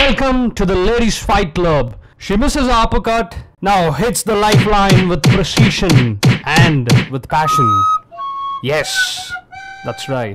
Welcome to the ladies fight club. She misses her uppercut, now hits the lifeline with precision and with passion. Yes, that's right.